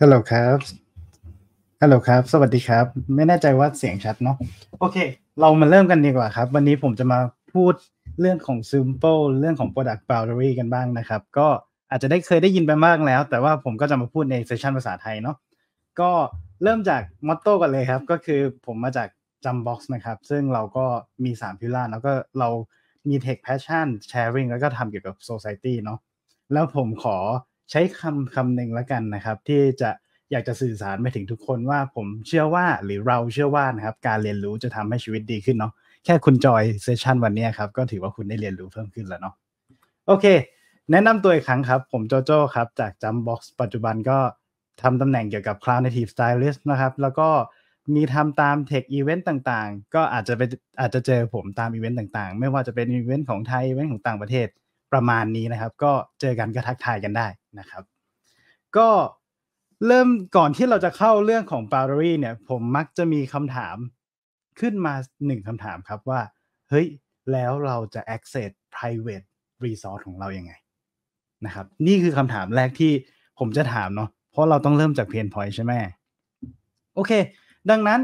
ฮัลโหลครับ ฮัลโหลครับ สวัสดีครับ ไม่แน่ใจว่าเสียงชัดเนาะ โอเค เรามาเริ่มกันดีกว่าครับ วันนี้ผมจะมาพูดเรื่องของ Simple เรื่องของ Product Boundary กันบ้างนะครับ ก็อาจจะได้เคยได้ยินไปบ้างแล้ว แต่ว่าผมก็จะมาพูดใน session ภาษาไทยเนาะ ก็เริ่มจาก motto กันเลยครับ ก็คือผมมาจาก Jumpbox นะครับ ซึ่งเราก็มี3 pillar แล้วก็เรามี Tech Passion Sharing แล้วก็ทำเกี่ยวกับ Society เนาะ แล้วผมขอ ใช้คำคำหนึ่งแล้วกันนะครับ ที่จะอยากจะสื่อสารไปถึงทุกคนว่าผมเชื่อว่าหรือเราเชื่อว่านะครับการเรียนรู้จะทำให้ชีวิตดีขึ้นเนาะแค่คุณจอยเซสชันวันนี้ครับก็ถือว่าคุณได้เรียนรู้เพิ่มขึ้นแล้วเนาะโอเค แนะนำตัวอีกครั้งครับ ผมโจโจ้ครับ จาก Jumpbox ปัจจุบันก็ทำตำแหน่งเกี่ยวกับ Cloud Native Specialist นะครับ แล้วก็มีทำตาม Tech Event ต่างๆ ก็อาจจะไปอาจจะเจอผมตามอีเวนต์ต่างๆ ไม่ว่าจะเป็นอีเวนต์ของไทยอีเวนต์ของต่างประเทศประมาณนี้นะครับ ก็เจอกันก็ทักทายกันได้ นะครับ ก็เริ่มก่อนที่เราจะเข้าเรื่องของ boundary เนี่ย ผมมักจะมีคำถามขึ้นมาหนึ่งคำถามครับว่า เฮ้ย แล้วเราจะ access private resource ของเรายัางไงนะครับ นี่คือคำถามแรกที่ผมจะถามเนาะเพราะเราต้องเริ่มจาก pain point ใช่ไหมโอเค ดังนั้น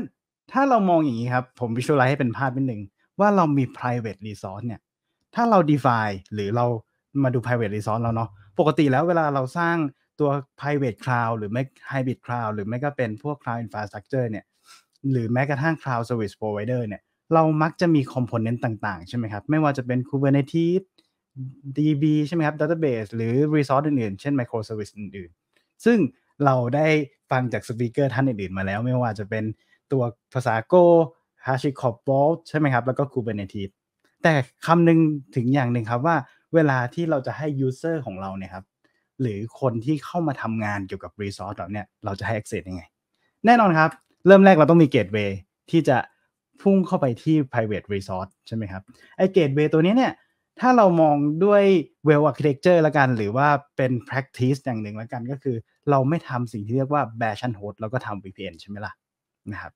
ถ้าเรามองอย่างนี้ครับ ผม visualize ให้เป็นภาพนิดหนึ่งว่าเรามี private resource เนี่ย ถ้าเรา define หรือเรามาดู private resource แล้วเนาะ ปกติแล้วเวลาเราสร้างตัว private cloud หรือไม่ hybrid cloud หรือไม่ก็เป็นพวก cloud infrastructure เนี่ยหรือแม้กระทั่ง cloud service provider เนี่ยเรามักจะมี component ต่างๆ ใช่ไหมครับ ไม่ว่าจะเป็น Kubernetes DB ใช่ไหมครับ database หรือ resource อื่นๆ เช่น microservice อื่นๆ ซึ่งเราได้ฟังจากสปีกเกอร์ท่านอื่นๆ มาแล้ว ไม่ว่าจะเป็นตัวภาษา Go HashiCorp Vault ใช่ไหมครับ แล้วก็ Kubernetes แต่คำหนึ่งถึงอย่างหนึ่งครับว่า เวลาที่เราจะให้ user ของเราเนี่ยครับหรือคนที่เข้ามาทำงานเกี่ยวกับรีซอสเราเนี่ยเราจะให้ access ยังไง แน่นอนครับ เริ่มแรกเราต้องมี gateway ที่จะพุ่งเข้าไปที่ private resource ใช่ไหมครับไอ้ gateway ตัวนี้เนี่ยถ้าเรามองด้วย well architecture ละกัน หรือว่าเป็น practice อย่างหนึ่งละกันก็คือ เราไม่ทำสิ่งที่เรียกว่า bash and host แล้วก็ทำ VPN ใช่ไหมล่ะนะครับ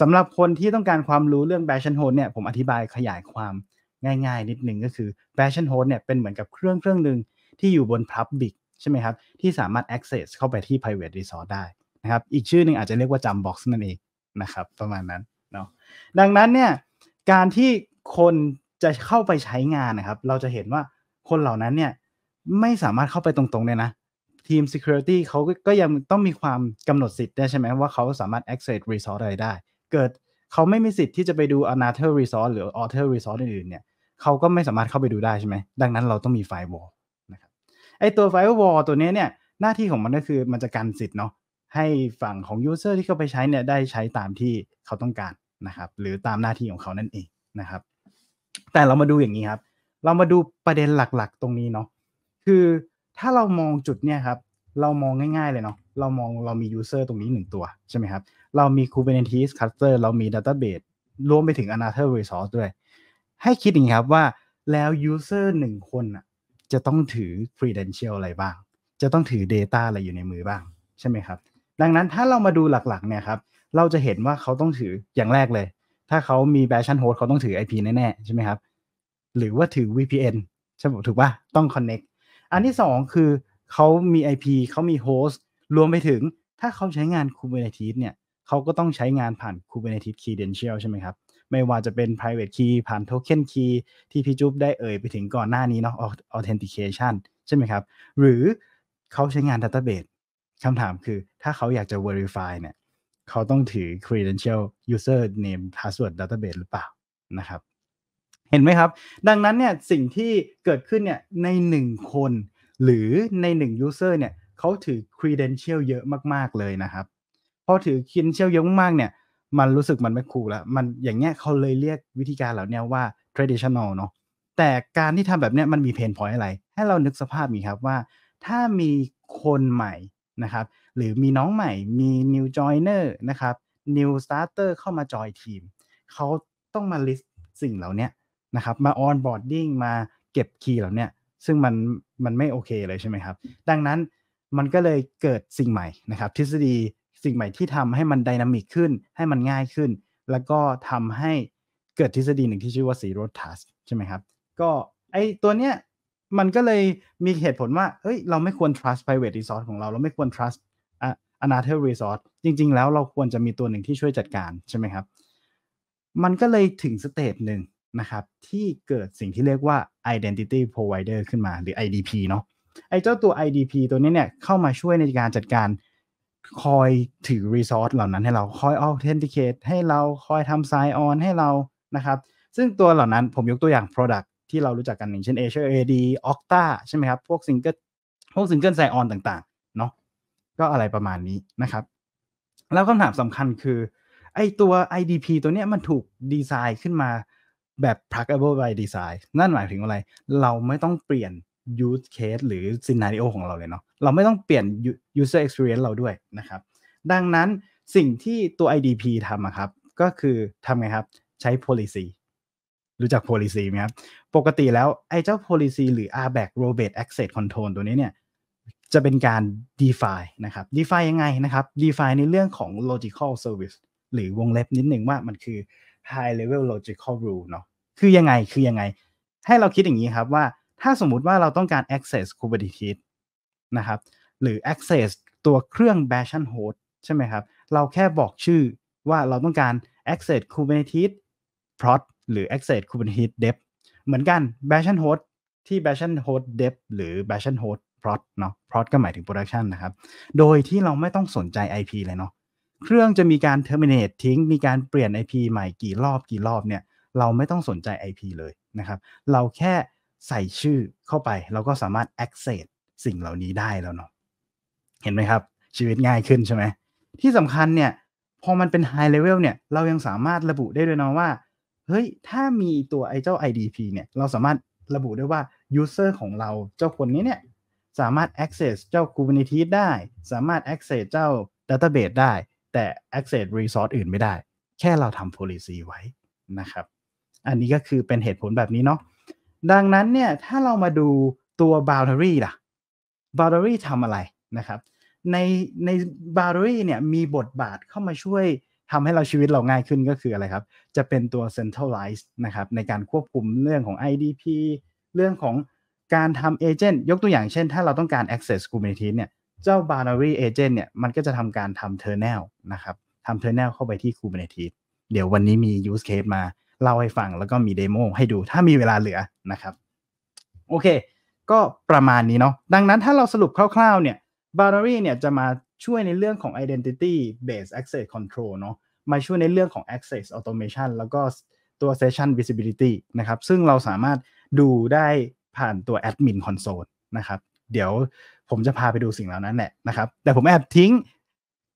สำหรับคนที่ต้องการความรู้เรื่อง bash and host เนี่ยผมอธิบายขยายความ ง่ายๆ นิดหนึ่งก็คือ bash and host เนี่ยเป็นเหมือนกับเครื่องเครื่องหนึ่งที่อยู่บน Public ใช่ไหมครับ ที่สามารถ access เข้าไปที่ private resource ได้นะครับ อีกชื่อหนึ่งอาจจะเรียกว่า Jumpbox นั่นเองนะครับ ประมาณนั้นเนาะดังนั้นเนี่ยการที่คนจะเข้าไปใช้งานนะครับ เราจะเห็นว่าคนเหล่านั้นเนี่ยไม่สามารถเข้าไปตรงๆเลยนะทีม security เขาก็ยังต้องมีความกำหนดสิทธิ์ได้ใช่ไหมว่าเขาสามารถ access resource อะไรได้ เกิดเขาไม่มีสิทธิ์ที่จะไปดู another resource หรือ author resource อื่นๆเนี่ย เขาก็ไม่สามารถเข้าไปดูได้ใช่ไหม ดังนั้นเราต้องมี firewall ไอตัว firewall ตัวนี้เนี่ย หน้าที่ของมันก็คือมันจะกันสิทธิ์เนาะ ให้ฝั่งของ user ที่เขาไปใช้เนี่ยได้ใช้ตามที่เขาต้องการนะครับ หรือตามหน้าที่ของเขานั่นเองนะครับ แต่เรามาดูอย่างนี้ครับ เรามาดูประเด็นหลักๆ ตรงนี้เนาะ คือถ้าเรามองจุดเนี่ยครับ เรามองง่ายๆเลยเนาะ เรามองเรามี user ตรงนี้หนึ่งตัวใช่ไหมครับ เรามี Kubernetes cluster เรามี database รวมไปถึง another resource ด้วย ให้คิดอย่างครับว่าแล้ว user หนึ่งคนอะจะต้องถือ credential อะไรบ้าง จะต้องถือ Data อะไรอยู่ในมือบ้าง ใช่ไหมครับ ดังนั้นถ้าเรามาดูหลักๆเนี่ยครับเราจะเห็นว่าเขาต้องถืออย่างแรกเลย ถ้าเขามี Bastion Host เขาต้องถือ IP แน่ๆใช่ไหมครับ หรือว่าถือ VPN ใช่ไหมถูกป่ะต้อง connect อันที่ 2 คือเขามี IP เขามี host รวมไปถึงถ้าเขาใช้งาน Kubernetes เนี่ยเขาก็ต้องใช้งานผ่าน Kubernetes Credential ใช่ไหมครับ ไม่ว่าจะเป็น private key ผ่าน token key ที่พี่จุ๊บได้เอ่ยไปถึงก่อนหน้านี้เนาะ authentication ใช่ไหมครับ หรือเขาใช้งาน database คำถามคือถ้าเขาอยากจะ verify เนี่ยเขาต้องถือ credential user name password database หรือเปล่านะครับ เห็นไหมครับ ดังนั้นเนี่ยสิ่งที่เกิดขึ้นเนี่ยในหนึ่งคน หรือในหนึ่ง user เนี่ยเขาถือ credential เยอะมาก ๆ เลยนะครับ พอถือ credential เยอะมากๆเนี่ย มันรู้สึกมันไม่คูลแล้วมันอย่างเงี้ยเขาเลยเรียกวิธีการเหล่านี้ว่า traditional เนาะแต่การที่ทำแบบเนี้ยมันมีเพนพอยอะไร ให้เรานึกสภาพนี้ครับว่า ถ้ามีคนใหม่นะครับ หรือมีน้องใหม่มี new joiner นะครับ new starter เข้ามาจอยทีมเขาต้องมา list สิ่งเหล่านี้นะครับมา onboarding มาเก็บคีย์เหล่านี้ซึ่งมันมันไม่โอเคเลยใช่ไหมครับ ดังนั้นมันก็เลยเกิดสิ่งใหม่นะครับ ทฤษฎี สิ่งใหม่ที่ทำให้มันดินามิกขึ้น ให้มันง่ายขึ้น แล้วก็ทำให้เกิดทฤษฎีหนึ่งที่ชื่อว่า zero task ใช่ไหมครับ ก็ไอตัวเนี้ยมันก็เลยมีเหตุผลว่าเฮ้ย เราไม่ควร trust private resource ของเรา เราไม่ควร trust another resource จริง ๆ แล้วเราควรจะมีตัวหนึ่งที่ช่วยจัดการใช่ไหมครับ มันก็เลยถึงสเตจหนึ่งนะครับ ที่เกิดสิ่งที่เรียกว่า identity provider ขึ้นมาหรือ IDP เนาะไอ้เจ้าตัว IDP ตัวนี้เนี่ยเข้ามาช่วยในการจัดการ คอยถือ resource เหล่านั้นให้เราคอย authenticate ให้เราคอยทำ sign on ให้เรานะครับ ซึ่งตัวเหล่านั้นผมยกตัวอย่าง product ที่เรารู้จักกันอย่างเช่น Azure AD Okta ใช่ไหมครับ พวก single พวก single sign on ต่างๆ เนาะก็อะไรประมาณนี้นะครับ แล้วคำถามสำคัญคือ ไอตัว IDP ตัวเนี้ยมันถูกดีไซน์ขึ้นมาแบบ pluggable by design นั่นหมายถึงอะไร เราไม่ต้องเปลี่ยน use case หรือ scenario ของเราเลยเนาะเราไม่ต้องเปลี่ยน user experience เราด้วยนะครับ ดังนั้นสิ่งที่ตัว IDP ทำครับ ก็คือทำไงครับ ใช้ policy รู้จัก policy ไหมครับ ปกติแล้วไอ้เจ้า policy หรือ RBAC role based access control ตัวนี้เนี่ยจะเป็นการ define นะครับ define ยังไงนะครับ define ในเรื่องของ logical service หรือวงเล็บนิดหนึ่งว่ามันคือ high level logical rule เนาะคือยังไงคือยังไง ให้เราคิดอย่างนี้ครับว่า ถ้าสมมุติว่าเราต้องการ access Kubernetes นะครับ หรือ access ตัวเครื่อง Bastion host ใช่ไหมครับ เราแค่บอกชื่อว่าเราต้องการ access Kubernetes prod หรือ access Kubernetes dev เหมือนกัน Bastion host ที่ Bastion host dev หรือ Bastion host prod เนาะ prod ก็หมายถึง production นะครับ โดยที่เราไม่ต้องสนใจ IP เลยเนาะ เครื่องจะมีการ terminate ทิ้ง มีการเปลี่ยน IP ใหม่กี่รอบกี่รอบเนี่ย เราไม่ต้องสนใจ IP เลยนะครับ เราแค่ ใส่ชื่อเข้าไป เราก็สามารถ access สิ่งเหล่านี้ได้แล้วเนาะเห็นไหมครับ ชีวิตง่ายขึ้นใช่ไหมที่สำคัญเนี่ย พอมันเป็น high level เนี่ย เรายังสามารถระบุได้ด้วยนะว่า เฮ้ย ถ้ามีตัวไอเจ้า IDP เนี่ย เราสามารถระบุได้ว่า user ของเราเจ้าคนนี้เนี่ย สามารถ access เจ้า Kubernetes ได้ สามารถ access เจ้า database ได้ แต่ access resource อื่นไม่ได้ แค่เราทำ policy ไว้นะครับ อันนี้ก็คือเป็นเหตุผลแบบนี้เนาะ ดังนั้นเนี่ยถ้าเรามาดูตัว boundary ล่ะ boundary ทำอะไรนะครับ ในใน boundary เนี่ยมีบทบาทเข้ามาช่วยทำให้เราชีวิตเราง่ายขึ้นก็คืออะไรครับ จะเป็นตัว centralize นะครับในการควบคุมเรื่องของ IDP เรื่องของการทำ agent ยกตัวอย่างเช่น ถ้าเราต้องการ access Kubernetes เนี่ยเจ้า boundary agent เนี่ยมันก็จะทำการทำ kernel นะครับทำ kernel เข้าไปที่ Kubernetes เดี๋ยววันนี้มี use case มา เล่าให้ฟังแล้วก็มีเดโมให้ดูถ้ามีเวลาเหลือนะครับ โอเค ก็ประมาณนี้เนาะดังนั้นถ้าเราสรุปคร่าวๆเนี่ย Binary เนี่ยจะมาช่วยในเรื่องของ identity based access control เนาะมาช่วยในเรื่องของ access automation แล้วก็ตัว session visibility นะครับ ซึ่งเราสามารถดูได้ผ่านตัว admin console นะครับ เดี๋ยวผมจะพาไปดูสิ่งเหล่านั้นแหละนะครับ แต่ผมแอบทิ้ง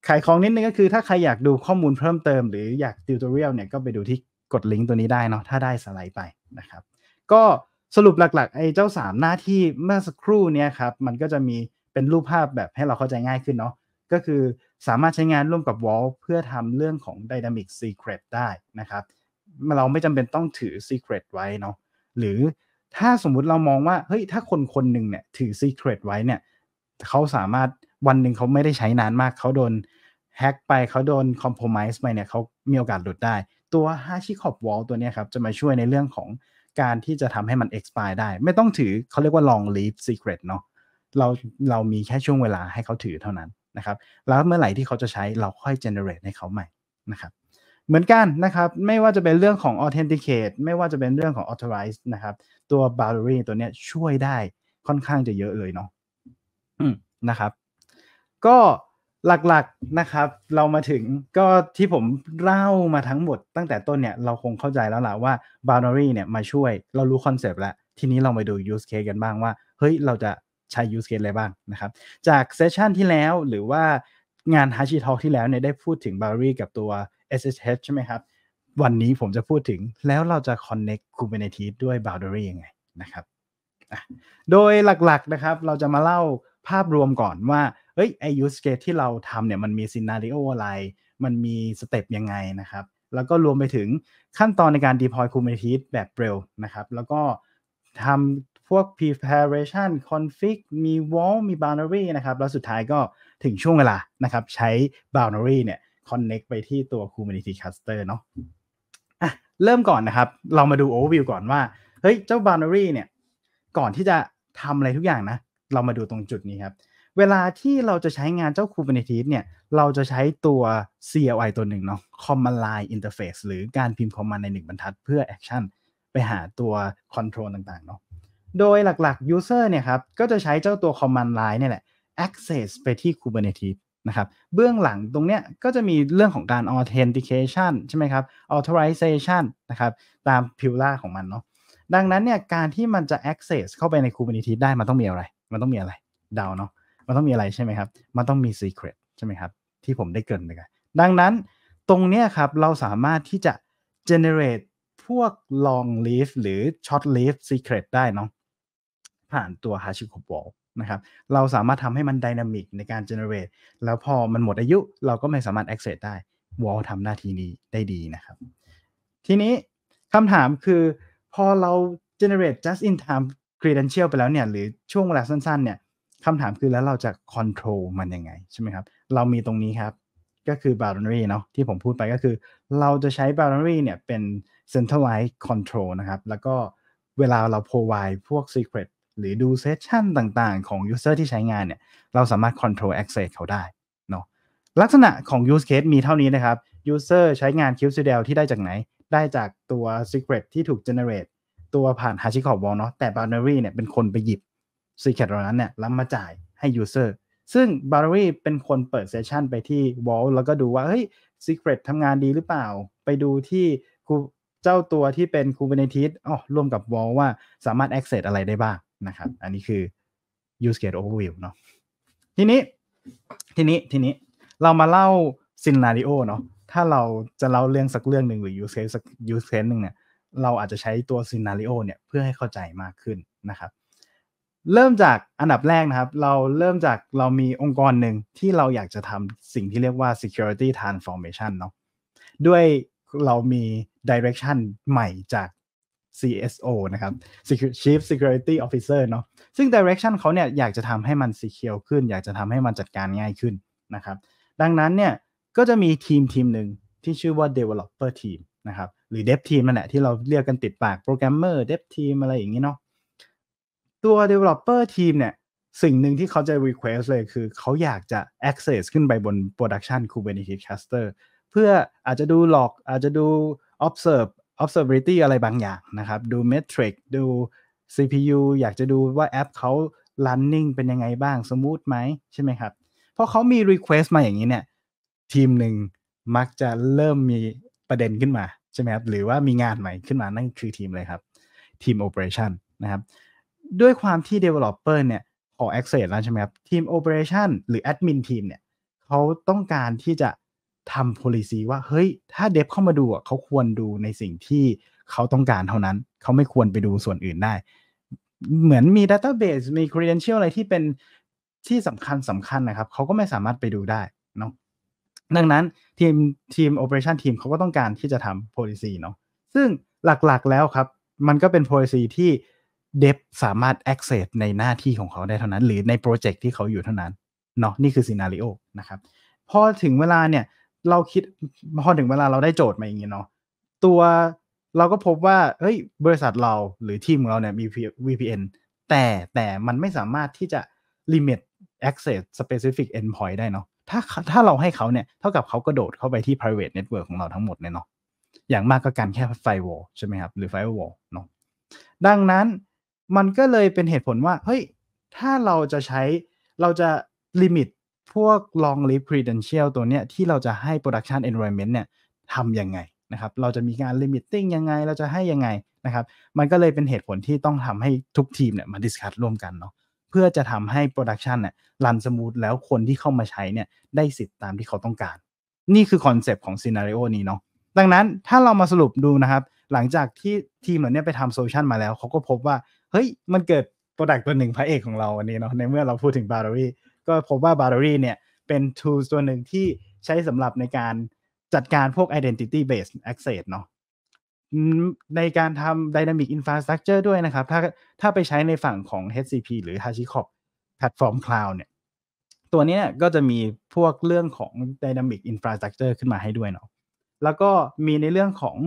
ขายของนิดนึงก็คือถ้าใครอยากดูข้อมูลเพิ่มเติมหรืออยากติวตอเรียลเนี่ยก็ไปดูที่ กดลิงก์ตัวนี้ได้เนาะถ้าได้สไลด์ไปนะครับ ก็สรุปหลักๆไอ้เจ้า 3 หน้าที่เมื่อสักครู่เนี้ยครับมันก็จะมีเป็นรูปภาพแบบให้เราเข้าใจง่ายขึ้นเนาะก็คือสามารถใช้งานร่วมกับ Wall เพื่อทำเรื่องของ Dynamic Secret ได้นะครับเราไม่จำเป็นต้องถือ Secret ไว้เนาะหรือถ้าสมมุติเรามองว่าเฮ้ยถ้าคนคนหนึ่งเนี่ยถือ Secret ไว้เนี่ยเขาสามารถวันหนึ่งเขาไม่ได้ใช้นานมาก เขาโดนแฮ็กไปเขาโดน compromise ไปเนี่ยเขามีโอกาสหลุดได้ ตัว HashiCorp Vault ตัวนี้ครับ จะมาช่วยในเรื่องของการที่จะทำให้มัน expire ได้ ไม่ต้องถือเขาเรียกว่า long live secret เนาะเราเรามีแค่ช่วงเวลาให้เขาถือเท่านั้นนะครับ แล้วเมื่อไหร่ที่เขาจะใช้เราค่อย generate ให้เขาใหม่นะครับเหมือนกันนะครับ ไม่ว่าจะเป็นเรื่องของ authenticate ไม่ว่าจะเป็นเรื่องของ authorize นะครับ ตัว boundary ตัวนี้ช่วยได้ค่อนข้างจะเยอะเลยเนาะนะครับ ก็ หลักๆนะครับ เรามาถึงก็ที่ผมเล่ามาทั้งหมดตั้งแต่ต้นเนี่ย เราคงเข้าใจแล้วล่ะว่า boundary เนี่ยมาช่วยเรารู้คอนเซปต์แล้ว ทีนี้เรามาดู use case กันบ้างว่า เฮ้ย เราจะใช้ use case อะไรบ้างนะครับ จากเซสชันที่แล้วหรือว่างาน Hashi Talk ที่แล้วเนี่ยได้พูดถึง boundary กับตัว SSH ใช่ไหมครับ วันนี้ผมจะพูดถึงแล้วเราจะ connect Kubernetes ด้วย boundary ยังไงนะครับ โดยหลักๆนะครับ เราจะมาเล่าภาพรวมก่อนว่า ฮ้ยไอ use case ที่เราทำเนี่ยมันมี scenario อะไร มันมีสเต็ปยังไงนะครับ แล้วก็รวมไปถึงขั้นตอนในการ deploy Kubernetes แบบเร็วนะครับ แล้วก็ทำพวก preparation config มี wall มี boundary นะครับ แล้วสุดท้ายก็ถึงช่วงเวลานะครับ ใช้ boundary เนี่ย connect ไปที่ตัว Kubernetes cluster เนาะอะเริ่มก่อนนะครับ เรามาดู overview ก่อนว่า เฮ้ย เจ้า boundary เนี่ย ก่อนที่จะทำอะไรทุกอย่างนะ เรามาดูตรงจุดนี้ครับ เวลาที่เราจะใช้งานเจ้า Kubernetes เนี่ย เราจะใช้ตัว CLI ตัวหนึ่งเนาะ Command Line Interface หรือการพิมพ์ Command ในหนึ่งบรรทัดเพื่อ Action ไปหาตัว Control ต่างๆเนาะ โดยหลักๆ User เนี่ยครับ ก็จะใช้เจ้าตัว Command Line เนี่ยแหละ Access ไปที่ Kubernetes นะครับ เบื้องหลังตรงเนี้ยก็จะมีเรื่องของการ Authentication ใช่ไหมครับ Authorization นะครับตาม Pillar ของมันเนาะ ดังนั้นเนี่ยการที่มันจะ access เข้าไปใน Kubernetes ได้มันต้องมีอะไร มันต้องมีอะไรเดาเนาะ มันต้องมีอะไรใช่ไหมครับ มันต้องมี secret ใช่ไหมครับ ที่ผมได้เกินไปกันดังนั้นตรงเนี้ยครับเราสามารถที่จะ generate พวก long live หรือ short live secret ได้เนาะผ่านตัว HashiCorp Vault นะครับ เราสามารถทำให้มัน dynamic ในการ generate แล้วพอมันหมดอายุเราก็ไม่สามารถ access ได้ Vault ทำหน้าที่นี้ได้ดีนะครับ ทีนี้คำถามคือพอเรา generate just in time credential ไปแล้วเนี่ย หรือช่วงเวลาสั้นๆเนี่ย คำถามคือแล้วเราจะ control มันยังไงใช่ไหมครับ เรามีตรงนี้ครับก็คือ boundary เนาะที่ผมพูดไปก็คือ เราจะใช้ boundary เนี่ยเป็น centralized control นะครับ แล้วก็เวลาเรา provide พวก secret หรือดู session ต่างๆ ของ user ที่ใช้งานเนี่ย เราสามารถ control access เขาได้เนาะลักษณะของ use case มีเท่านี้นะครับ user ใช้งาน QCDL ที่ได้จากไหน ได้จากตัว secret ที่ถูก generate ตัวผ่าน HashiCorp Vault เนาะแต่ boundary เนี่ยเป็นคนไปหยิบ secret เหล่านั้นเนี่ยแล้วมาจ่ายให้ user ซึ่ง boundary เป็นคนเปิด session ไปที่ Vault แล้วก็ดูว่า เฮ้ย secret ทำงานดีหรือเปล่า ไปดูที่เจ้าตัวที่เป็น Kubernetes อ๋อร่วมกับ Vault ว่าสามารถ access อะไรได้บ้างนะครับ อันนี้คือ use case overview เนาะทีนี้ทีนี้ทีนี้เรามาเล่า scenario เนาะถ้าเราจะเล่าเรื่องสักเรื่องหนึ่งหรือ use case สัก use case หนึ่งเนี่ยเราอาจจะใช้ตัว scenario เนี่ยเพื่อให้เข้าใจมากขึ้นนะครับ เริ่มจากอันดับแรกนะครับ เราเริ่มจากเรามีองค์กรหนึ่งที่เราอยากจะทำสิ่งที่เรียกว่า security transformation เนาะด้วยเรามี direction ใหม่จาก CSO นะครับ Chief Security Officer เนาะซึ่ง direction เขาเนี่ยอยากจะทำให้มัน secure ขึ้น อยากจะทำให้มันจัดการง่ายขึ้นนะครับ ดังนั้นเนี่ยก็จะมีทีมทีมหนึ่งที่ชื่อว่า developer team นะครับ หรือ dev team นั่นแหละที่เราเรียกกันติดปาก programmer dev team อะไรอย่างนี้เนาะ ตัว developer team เนี่ย สิ่งหนึ่งที่เขาจะ request เลยคือเขาอยากจะ access ขึ้นไปบน production Kubernetes cluster เพื่ออาจจะดู log อาจจะดู observe observability อะไรบางอย่างนะครับ ดู metric ดู CPU อยากจะดูว่าแอปเขา running เป็นยังไงบ้าง smooth ไหมใช่ไหมครับพอเขามี request มาอย่างนี้เนี่ย ทีมหนึ่งมักจะเริ่มมีประเด็นขึ้นมา ใช่ไหมครับ หรือว่ามีงานใหม่ขึ้นมานั่นคือทีมเลยครับ ทีม operation นะครับ ด้วยความที่ developer เนี่ยขอ access แล้วใช่ไหมครับทีม operation หรือ admin team เนี่ยเขาต้องการที่จะทำ policy ว่าเฮ้ย ถ้าเดฟเข้ามาดูเขาควรดูในสิ่งที่เขาต้องการเท่านั้น เขาไม่ควรไปดูส่วนอื่นได้ เหมือนมี database มี credential อะไรที่เป็นที่สำคัญสำคัญนะครับ เขาก็ไม่สามารถไปดูได้เนาะดังนั้นทีมทีม operation team เขาก็ต้องการที่จะทำ policy เนาะซึ่งหลักๆแล้วครับ มันก็เป็น policy ที่ เดฟสามารถ access ในหน้าที่ของเขาได้เท่านั้น หรือในโปรเจกต์ที่เขาอยู่เท่านั้นเนาะนี่คือ scenario นะครับพอถึงเวลาเนี่ยเราคิดพอถึงเวลาเราได้โจทย์มาอย่างนี้เนาะตัวเราก็พบว่าเฮ้ยบริษัทเราหรือทีมของเราเนี่ยมี VPN แต่แต่มันไม่สามารถที่จะ limit access specific endpoint ได้เนาะถ้าถ้าเราให้เขาเนี่ย เท่ากับเขากระโดดเข้าไปที่ private network ของเราทั้งหมดเนี่ยเนาะอย่างมากก็การแค่ firewall ใช่ไหมครับ หรือ firewall เนาะดังนั้น มันก็เลยเป็นเหตุผลว่า เฮ้ย ถ้าเราจะใช้เราจะ limit พวก long live credential ตัวเนี้ยที่เราจะให้ production environment เนี่ยทำยังไงนะครับ เราจะมีการ limiting ยังไง เราจะให้ยังไงนะครับ มันก็เลยเป็นเหตุผลที่ต้องทำให้ทุกทีมเนี่ยมา discuss ร่วมกันเนาะ เพื่อจะทำให้ production เนี่ย run smooth แล้วคนที่เข้ามาใช้เนี่ยได้สิทธิ์ตามที่เขาต้องการ นี่คือ concept ของ scenario นี้เนาะ ดังนั้นถ้าเรามาสรุปดูนะครับ หลังจากที่ทีมเหล่านี้ไปทำ solution มาแล้ว เขาก็พบว่า เฮ้ยมันเกิด product ตัวหนึ่งพระเอกของเราวันนี้เนาะในเมื่อเราพูดถึง b a r r y ก็พบว่า b a r r y เนี่ยเป็น tools ตัวหนึ่งที่ใช้สำหรับในการจัดการพวก identity based access เนาะในการทำ dynamic infrastructure ด้วยนะครับ ถ้าถ้าไปใช้ในฝั่งของ HCP หรือ HashiCorp Platform Cloud เนี่ย ตัวนี้ก็จะมีพวกเรื่องของ dynamic infrastructure ขึ้นมาให้ด้วยเนาะแล้วก็มีในเรื่องของ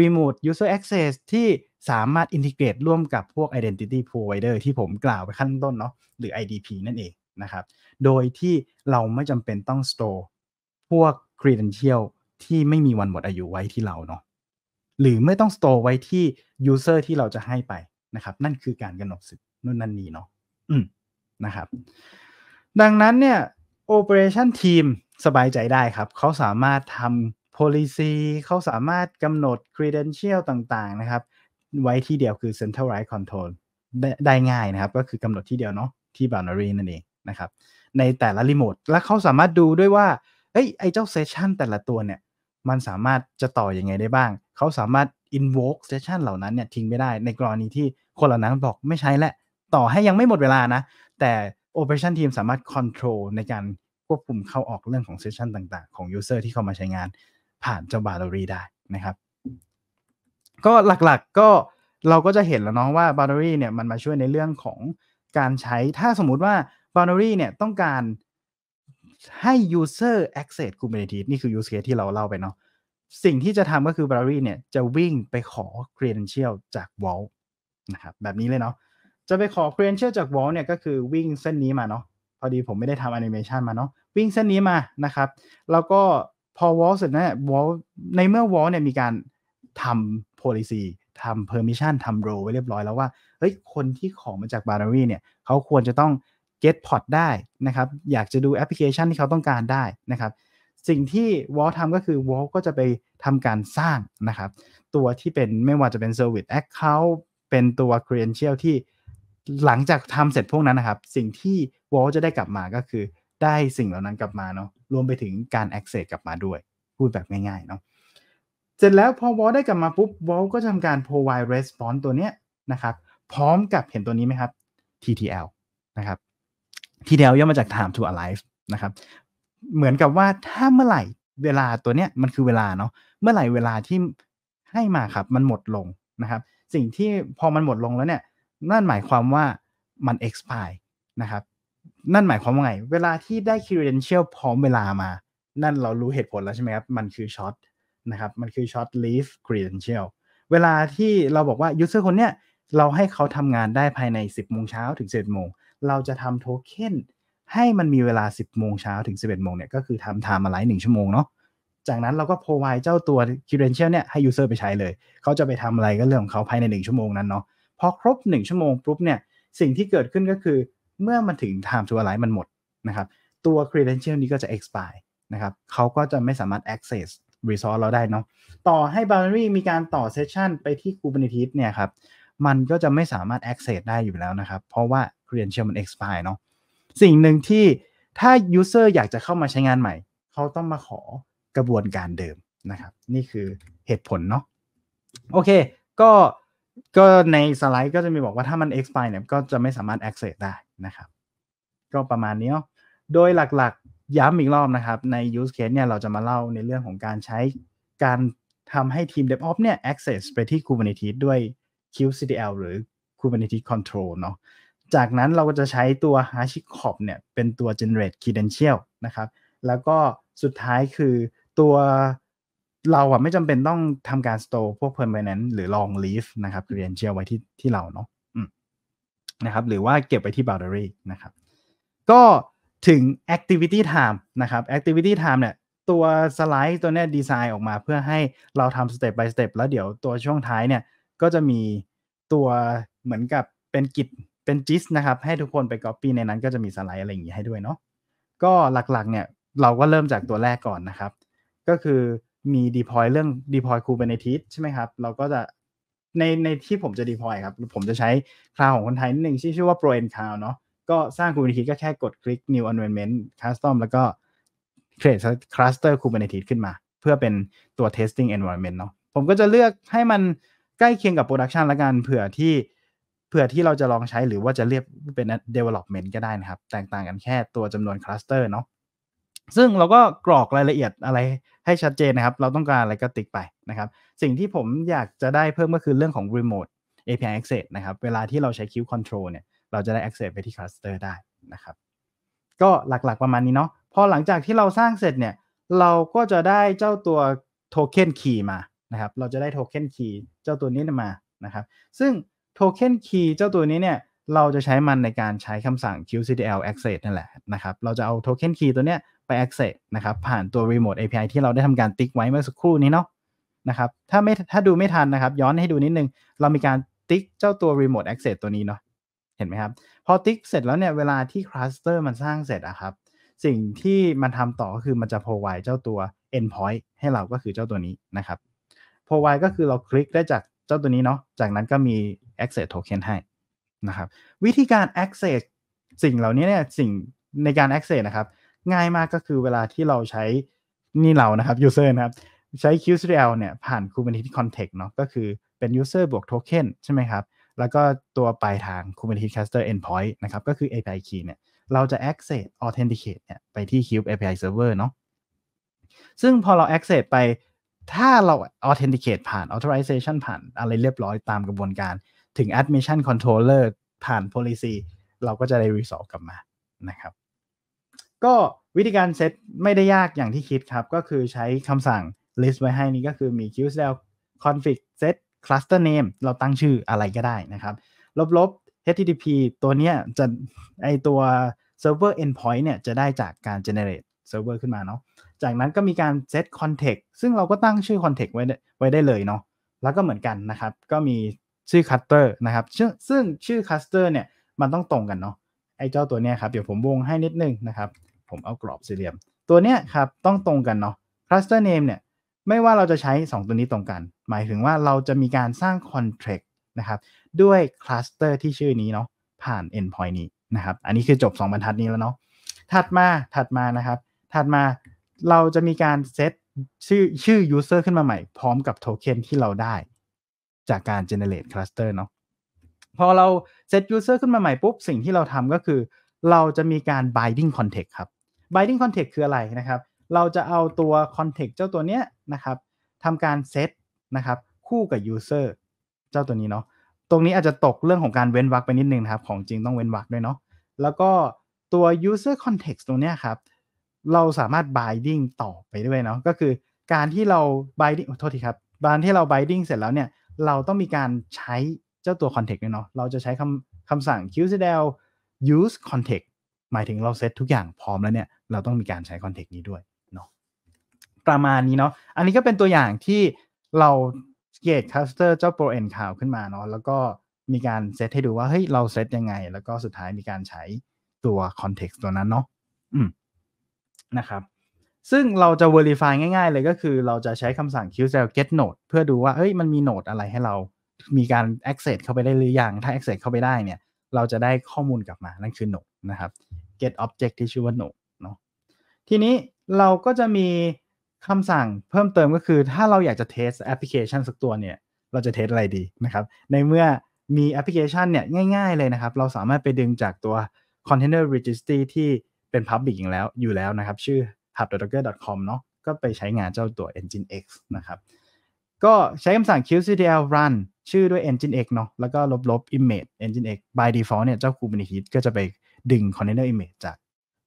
remote user access ที่ สามารถอินทิเกรตร่วมกับพวก identity provider ที่ผมกล่าวไปขั้นต้นเนาะหรือ IDP นั่นเองนะครับ โดยที่เราไม่จำเป็นต้อง store พวก credential ที่ไม่มีวันหมดอายุไว้ที่เราเนาะหรือไม่ต้อง store ไว้ที่ user ที่เราจะให้ไปนะครับ นั่นคือการกำหนดสิทธิ์นู่นนั่นนี่เนาะอืมนะครับ ดังนั้นเนี่ย operation team สบายใจได้ครับ เขาสามารถทำ policy เขาสามารถกำหนด credential ต่างๆ นะครับ ไว้ที่เดียวคือ centralized control ไดได้ง่ายนะครับ ก็คือกำหนดที่เดียวเนาะที่ boundary นั่นเองนะครับ ในแต่ละรีโมทและเขาสามารถดูด้วยว่าเอ้ยไอเจ้าเซสชันแต่ละตัวเนี่ย มันสามารถจะต่ออยังไงได้บ้าง เขาสามารถ invoke session เหล่านั้นเนี่ยทิ้งไม่ได้ในกรณีที่คนเหล่านั้นบอกไม่ใช้และ ต่อให้ยังไม่หมดเวลานะ แต่ operation team สามารถ control ในการควบคุมเข้าออกเรื่องของ session ต่างๆ ของ user ที่เข้ามาใช้งานผ่านเจ้า boundary ได้นะครับ ก็หลักๆก็เราก็จะเห็นแล้วเนาะว่า boundary เนี่ยมันมาช่วยในเรื่องของการใช้ถ้าสมมุติว่า boundary เนี่ยต้องการให้ user access Kubernetes นี่คือ use case ที่เราเล่าไปเนาะสิ่งที่จะทำก็คือ boundary เนี่ยจะวิ่งไปขอ credential จาก vault นะครับแบบนี้เลยเนาะจะไปขอ credential จาก vault เนี่ยก็คือวิ่งเส้นนี้มาเนาะพอดีผมไม่ได้ทำ animation มาเนาะวิ่งเส้นนี้มานะครับ แล้วก็พอ vault เสร็จนี่ย vault ในเมื่อ vault เนี่ยมีการทำ policy ทำ permission ทำ role ไว้เรียบร้อยแล้วว่า เฮ้ย คนที่ของมาจาก boundary เนี่ยเขาควรจะต้อง get pod ได้นะครับ อยากจะดูแอปพลิเคชันที่เขาต้องการได้นะครับ สิ่งที่ Vault ทำก็คือ Vault ก็จะไปทำการสร้างนะครับ ตัวที่เป็นไม่ว่าจะเป็น Service Account เป็นตัว Credential ที่หลังจากทำเสร็จพวกนั้นนะครับ สิ่งที่ Vault จะได้กลับมาก็คือได้สิ่งเหล่านั้นกลับมาเนาะรวมไปถึงการ access กลับมาด้วย พูดแบบง่ายๆเนาะ เสร็จแล้วพอ Vault ได้กลับมาปุ๊บ Vault ก็จะทำการ provide response ตัวเนี้ยนะครับพร้อมกับเห็นตัวนี้ไหมครับ TTL นะครับ TTL ย่อมาจาก time to alive นะครับเหมือนกับว่าถ้าเมื่อไหร่เวลาตัวเนี้ยมันคือเวลาเนาะเมื่อไหร่เวลาที่ให้มาครับมันหมดลงนะครับ สิ่งที่พอมันหมดลงแล้วเนี่ยนั่นหมายความว่ามัน expire นะครับนั่นหมายความว่าไง เวลาที่ได้ credential พร้อมเวลามา นั่นเรารู้เหตุผลแล้วใช่ไหมครับ มันคือ short นะครับ มันคือ short leave credential เวลาที่เราบอกว่า user คนเนี้ยเราให้เขาทำงานได้ภายใน 10โมงเช้าถึง 11โมง เราจะทำโทเค็นให้มันมีเวลา 10โมงเช้าถึง 11โมงเนี่ยก็คือทำ time align 1ชั่วโมงเนาะจากนั้นเราก็ provide เจ้าตัว credential เนี่ยให้ user ไปใช้เลย เขาจะไปทำอะไรก็เรื่องของเขาภายใน 1 ชั่วโมงนั้นเนาะพอครบ 1 ชั่วโมงปุ๊บเนี่ยสิ่งที่เกิดขึ้นก็คือเมื่อมันถึง time to align มันหมดนะครับตัว credential นี้ก็จะ expire นะครับเขาก็จะไม่สามารถ access resource เราได้เนาะต่อให้ boundary มีการต่อ session ไปที่ Kubernetes เนี่ยครับ มันก็จะไม่สามารถ access ได้อยู่แล้วนะครับ เพราะว่า credential มัน expire เนาะสิ่งหนึ่งที่ถ้า user อยากจะเข้ามาใช้งานใหม่ เขาต้องมาขอกระบวนการเดิมนะครับ นี่คือเหตุผลเนาะโอเค ก็ก็ในสไลด์ก็จะมีบอกว่าถ้ามัน expire เนี่ยก็จะไม่สามารถ access ได้นะครับ ก็ประมาณนี้เนาะโดยหลัก ย้ำอีกรอบนะครับ ใน use case เนี่ยเราจะมาเล่าในเรื่องของการใช้การทำให้ทีม DevOps เนี่ย access ไปที่ Kubernetes ด้วย kubectl หรือ Kubernetes Control เนาะจากนั้นเราก็จะใช้ตัว HashiCorp เนี่ยเป็นตัว generate credential นะครับ แล้วก็สุดท้ายคือตัวเราอะไม่จำเป็นต้องทำการ store พวก permanent หรือ long leave นะครับ credential ไว้ที่ที่เราเนาะนะครับ หรือว่าเก็บไว้ที่ boundary นะครับ ก็ ถึง activity time นะครับ activity time เนี่ยตัวสไลด์ตัวนี้ดีไซน์ออกมาเพื่อให้เราทำ step by step แล้วเดี๋ยวตัวช่วงท้ายเนี่ยก็จะมีตัวเหมือนกับเป็นกิจเป็นจิสนะครับ ให้ทุกคนไป copy ในนั้นก็จะมีสไลด์อะไรอย่างนี้ให้ด้วยเนาะก็หลักๆเนี่ยเราก็เริ่มจากตัวแรกก่อนนะครับ ก็คือมี deploy เรื่อง deploy Kubernetes ใช่ไหมครับ เราก็จะในในที่ผมจะ deploy ครับ ผมจะใช้คลาวของคนไทยนิดนึงที่ชื่อว่า Pro N Cloud เนาะ ก็สร้าง Kubernetes ก็แค่กดคลิก new environment custom แล้วก็ create cluster Kubernetes ขึ้นมา เพื่อเป็นตัว testing environment เนาะผมก็จะเลือกให้มันใกล้เคียงกับ production ละกันเผื่อที่เผื่อที่เราจะลองใช้หรือว่าจะเรียกเป็น development ก็ได้นะครับ แตกต่างกันแค่ตัวจำนวน cluster เนาะซึ่งเราก็กรอกรายละเอียดอะไรให้ชัดเจนนะครับ เราต้องการอะไรก็ติ๊กไปนะครับ สิ่งที่ผมอยากจะได้เพิ่มก็คือเรื่องของ remote API access นะครับ เวลาที่เราใช้ Q control เนี่ย เราจะได้ access ไปที่ cluster ได้นะครับ ก็หลักๆประมาณนี้เนาะพอหลังจากที่เราสร้างเสร็จเนี่ย เราก็จะได้เจ้าตัว token key มานะครับ เราจะได้ token key เจ้าตัวนี้มานะครับ ซึ่ง token key เจ้าตัวนี้เนี่ย เราจะใช้มันในการใช้คำสั่ง qctl access นั่นแหละนะครับ เราจะเอา token key ตัวเนี้ยไป access นะครับ ผ่านตัว remote API ที่เราได้ทำการติ๊กไว้เมื่อสักครู่นี้เนาะนะครับ ถ้าไม่ถ้าดูไม่ทันนะครับ ย้อนให้ดูนิดนึง เรามีการติ๊กเจ้าตัว remote access ตัวนี้เนาะ ห็นไหมครับ พอติ๊กเสร็จแล้วเนี่ยเวลาที่ cluster มันสร้างเสร็จอะครับ สิ่งที่มันทำต่อก็คือมันจะ provide เจ้าตัว endpoint ให้เราก็คือเจ้าตัวนี้นะครับ provide ก็คือเราคลิกได้จากเจ้าตัวนี้เนาะจากนั้นก็มี access token ให้นะครับ วิธีการ access สิ่งเหล่านี้เนี่ยสิ่งในการ access นะครับ ง่ายมากก็คือเวลาที่เราใช้นี่เรานะครับ user นะครับใช้ QCL เนี่ยผ่าน Kubernetes context เนาะก็คือเป็น user บวก token ใช่ไหมครับ แล้วก็ตัวปลายทาง Kubernetes cluster endpoint นะครับก็คือ API key เนี่ยเราจะ access authenticate เนี่ยไปที่ Cube API server เนาะซึ่งพอเรา access ไปถ้าเรา authenticate ผ่าน authorization ผ่านอะไรเรียบร้อยตามกระบวนการ ถึง admission controller ผ่าน policy เราก็จะได้ resolve กลับมานะครับ ก็วิธีการเซตไม่ได้ยากอย่างที่คิดครับ ก็คือใช้คำสั่ง list ไว้ให้นี่ก็คือมี qcl config set cluster name เราตั้งชื่ออะไรก็ได้นะครับลบๆ http ตัวเนี้ยจะไอตัว server endpoint เนี่ยจะได้จากการ generate server ขึ้นมาเนาะจากนั้นก็มีการ set context ซึ่งเราก็ตั้งชื่อ context ไว้ไว้ได้เลยเนาะแล้วก็เหมือนกันนะครับ ก็มีชื่อ cluster นะครับซึ่งชื่อ cluster เนี่ยมันต้องตรงกันเนาะไอเจ้าตัวเนี้ยครับเดี๋ยวผมวงให้นิดนึงนะครับ ผมเอากรอบสี่เหลี่ยม ตัวเนี้ยครับต้องตรงกันเนาะ cluster name เนี่ย ไม่ว่าเราจะใช้ 2 ตัวนี้ตรงกัน หมายถึงว่าเราจะมีการสร้าง contract นะครับ ด้วย cluster ที่ชื่อนี้เนาะผ่าน endpoint นี้นะครับ อันนี้คือจบ 2 บรรทัดนี้แล้วเนาะถัดมาถัดมานะครับ ถัดมาเราจะมีการเซตชื่อชื่อ user ขึ้นมาใหม่ พร้อมกับโทเค็นที่เราได้ จากการ generate cluster เนาะพอเราเซต user ขึ้นมาใหม่ปุ๊บ สิ่งที่เราทำก็คือ เราจะมีการ binding context ครับ binding context คืออะไรนะครับ เราจะเอาตัว context เจ้าตัวเนี้ยนะครับทำการเซตนะครับคู่กับ user เจ้าตัวนี้เนาะตรงนี้อาจจะตกเรื่องของการเว้นวรรคไปนิดนึงนะครับของจริงต้องเว้นวรรคด้วยเนาะแล้วก็ตัว user context ตรงเนี้ยครับเราสามารถ binding ต่อไปด้วยเนาะก็คือการที่เรา binding โทษทีครับการที่เรา binding เสร็จแล้วเนี่ยเราต้องมีการใช้เจ้าตัว context ด้วยเนาะเราจะใช้คำคำสั่ง qcl use context หมายถึงเราเซตทุกอย่างพร้อมแล้วเนี่ยเราต้องมีการใช้ context นี้ด้วย ประมาณนี้เนาะอันนี้ก็เป็นตัวอย่างที่เราเกตคัสเตอร์เจ้า pro end ข่าวขึ้นมาเนาะแล้วก็มีการเซตให้ดูว่าเฮ้ยเราเซตยังไง แล้วก็สุดท้ายมีการใช้ตัว context ตัวนั้นเนาะอืมนะครับซึ่งเราจะ verify ง่าย ๆ เลยก็คือเราจะใช้คำสั่ง kubectl get node เพื่อดูว่าเฮ้ยมันมี node อะไรให้เรา มีการ access เข้าไปได้หรือยัง ถ้า access เข้าไปได้เนี่ย เราจะได้ข้อมูลกลับมา นั่นคือ node นะครับ get object ที่ชื่อว่า node เนาะทีนี้เราก็จะมี คำสั่งเพิ่มเติมก็คือถ้าเราอยากจะ test แอปพลิเคชันสักตัวเนี่ย เราจะ test อะไรดีนะครับ ในเมื่อมีแอปพลิเคชันเนี่ยง่าย ๆเลยนะครับ เราสามารถไปดึงจากตัว container registry ที่เป็น public อยู่แล้วอยู่แล้วนะครับ ชื่อ hub.docker.com เนาะก็ไปใช้งานเจ้าตัว nginx นะครับ ก็ใช้คำสั่ง qctl run ชื่อด้วย nginx เนาะแล้วก็ลบๆ image nginx by default เนี่ยเจ้า kubernetes ก็จะไปดึง container image จาก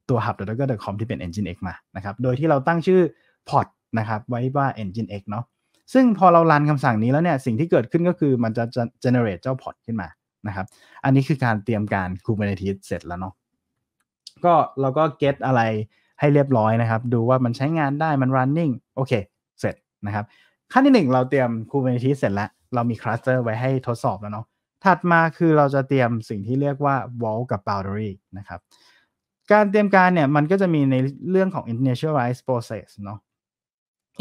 ตัว hub.docker.com ที่เป็น nginx มานะครับ โดยที่เราตั้งชื่อ pod นะครับไว้ว่า nginx เนาะซึ่งพอเรารันคำสั่งนี้แล้วเนี่ยสิ่งที่เกิดขึ้นก็คือมันจะ generate เจ้า pod ขึ้นมานะครับอันนี้คือการเตรียมการ kubernetes เสร็จแล้วเนาะก็เราก็ get อะไรให้เรียบร้อยนะครับ ดูว่ามันใช้งานได้มัน running โอเค เสร็จนะครับ ขั้นที่ 1 เราเตรียม kubernetes เสร็จแล้ว เรามี cluster ไว้ให้ทดสอบแล้วเนาะถัดมาคือเราจะเตรียมสิ่งที่เรียกว่า vault กับ boundary นะครับ การเตรียมการเนี่ยมันก็จะมีในเรื่องของ initialize process เนาะ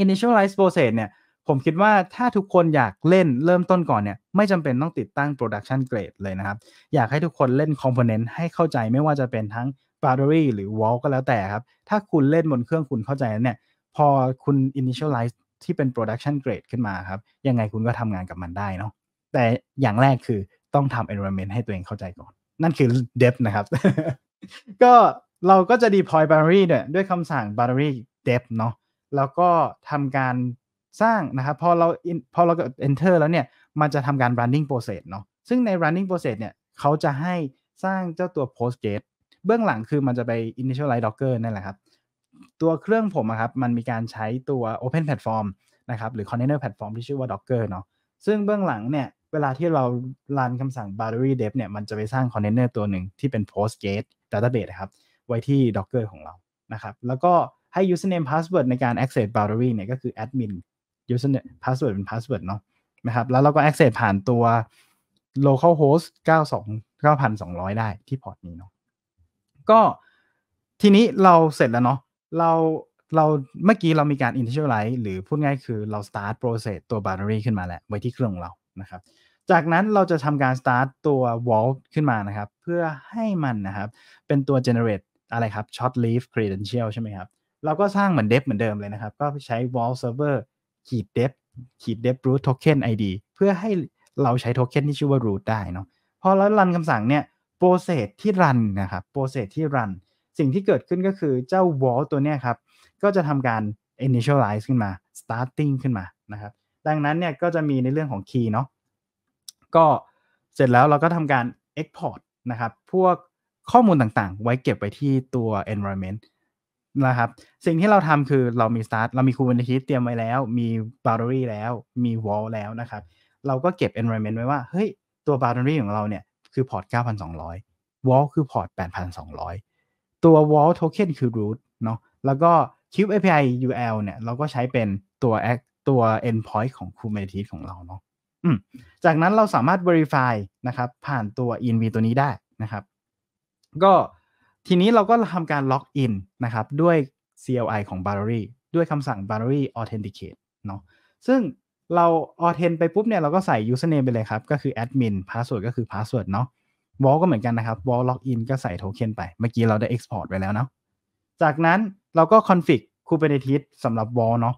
initialize process เนี่ย ผมคิดว่าถ้าทุกคนอยากเล่นเริ่มต้นก่อนเนี่ย ไม่จำเป็นต้องติดตั้ง production grade เลยนะครับ อยากให้ทุกคนเล่น component ให้เข้าใจไม่ว่าจะเป็นทั้ง boundary หรือ vault ก็แล้วแต่ครับ ถ้าคุณเล่นบนเครื่องคุณเข้าใจแล้วเนี่ย พอคุณ initialize ที่เป็น production grade ขึ้นมาครับ ยังไงคุณก็ทำงานกับมันได้เนาะแต่อย่างแรกคือต้องทำ environment ให้ตัวเองเข้าใจก่อน นั่นคือ dev นะครับ ก็เราก็จะ deploy boundary เนี่ยด้วยคำสั่ง boundary dev เนาะ แล้วก็ทำการสร้างนะครับพอเราพอเรา enter แล้วเนี่ยมันจะทำการ running process เนาะซึ่งใน running process เนี่ยเขาจะให้สร้างเจ้าตัว Postgres เบื้องหลังคือมันจะไป initialize docker นั่นแหละครับ ตัวเครื่องผมครับมันมีการใช้ตัว open platform นะครับหรือ container platform ที่ชื่อว่า docker เนาะซึ่งเบื้องหลังเนี่ยเวลาที่เรารันคำสั่ง boundary def เนี่ยมันจะไปสร้างคอนเทนเนอร์ตัวหนึ่งที่เป็น Postgres database ครับไว้ที่ docker ของเรานะครับ แล้วก็ ให้ username password ในการ access boundary เนี่ยก็คือ admin username password เป็น password เนาะนะครับแล้วเราก็ access ผ่านตัว localhost 92 9,200 ได้ที่พอร์ตนี้เนาะก็ทีนี้เราเสร็จแล้วเนาะเราเราเมื่อกี้เรามีการ initialize หรือพูดง่ายคือเรา start process ตัว boundary ขึ้นมาแล้ว ไว้ที่เครื่องของเรานะครับ จากนั้นเราจะทำการ start ตัว wall ขึ้นมานะครับ เพื่อให้มันนะครับ เป็นตัว generate อะไรครับ short leave credential ใช่ไหมครับ เราก็สร้างเหมือน def เหมือนเดิมเลยนะครับ ก็ใช้ wall server ขีด def ขีด def root token id เพื่อให้เราใช้โทเค็นที่ชื่อว่า root ได้เนาะพอเรารันคำสั่งเนี่ย process ที่รันนะครับ process ที่รันสิ่งที่เกิดขึ้นก็คือเจ้า wall ตัวเนี้ยครับ ก็จะทำการ initialize ขึ้นมา starting ขึ้นมานะครับ ดังนั้นเนี่ยก็จะมีในเรื่องของ key เนาะก็เสร็จแล้วเราก็ทำการ export นะครับ พวกข้อมูลต่างๆ ไว้เก็บไว้ที่ตัว environment นะครับ สิ่งที่เราทำคือเรามี start เรามี Kubernetes เตรียมไว้แล้ว มี boundary แล้ว มี Vault แล้วนะครับ เราก็เก็บ environment ไว้ว่า เฮ้ย ตัว boundary ของเราเนี่ย คือ port 9,200 Vault คือ port 8,200 ตัว Vault token คือ root เนาะ แล้วก็ Cube API URL เนี่ย เราก็ใช้เป็นตัวตัว endpoint ของ Kubernetes ของเราเนาะจากนั้นเราสามารถ verify นะครับ ผ่านตัว env ตัวนี้ได้นะครับ ก็ ทีนี้เราก็ทำการ log in นนะครับด้วย CLI ของ Boundary ด้วยคำสั่ง Boundary Authenticate เนาะซึ่งเรา authent ไปปุ๊บเนี่ยเราก็ใส่ username ไปเลยครับ ก็คือ admin password ก็คือ password เนาะ wall ก็เหมือนกันนะครับ wall login ก็ใส่โทเค็นไป เมื่อกี้เราได้ export ไปแล้วเนาะจากนั้นเราก็ config Kubernetes สำหรับ wall เนาะ